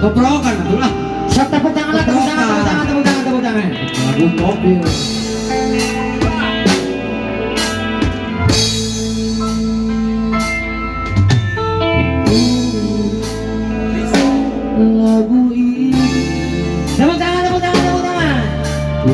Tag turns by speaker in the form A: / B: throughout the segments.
A: Geprokan betul lah.
B: Sok tepuk tangan lah, tepuk tangan, tepuk tangan, tepuk tangan, tepuk tangan.
A: Baru mobil. Lagu ini.
B: Tepuk tangan, tepuk tangan, tepuk tangan.
A: Ku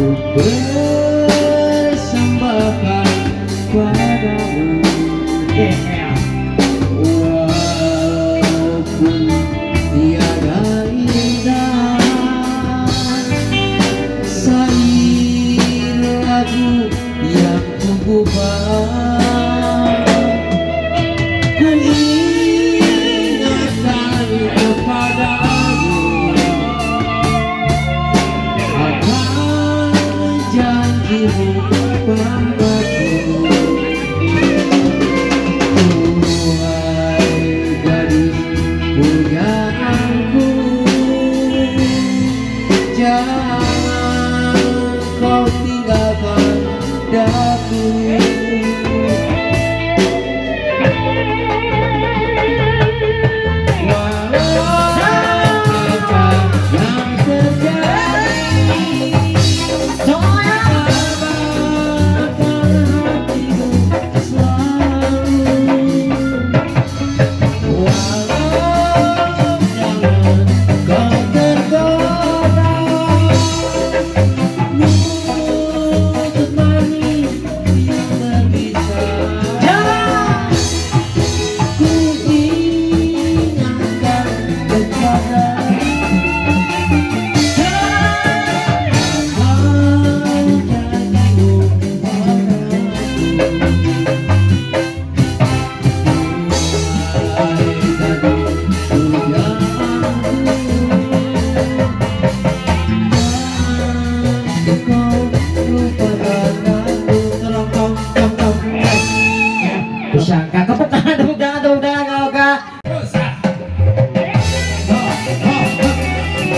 A: happy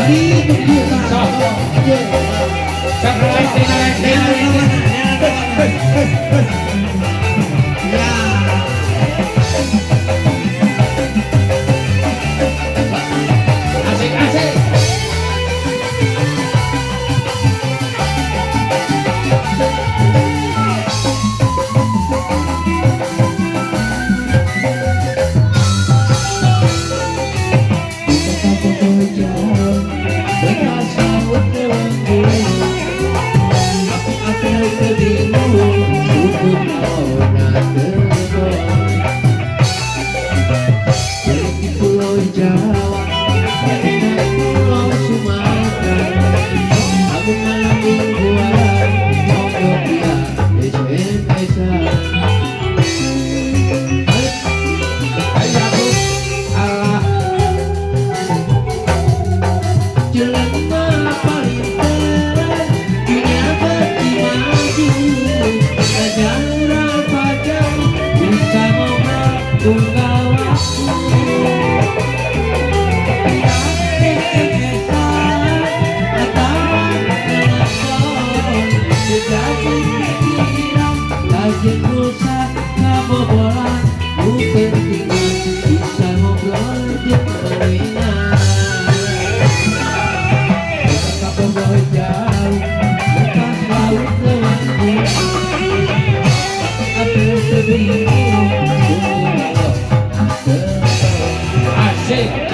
A: đi shake.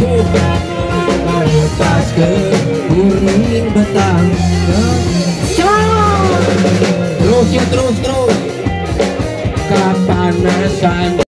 A: lepas ke kuning batang
C: Terus ya terus terus. Kapan nesan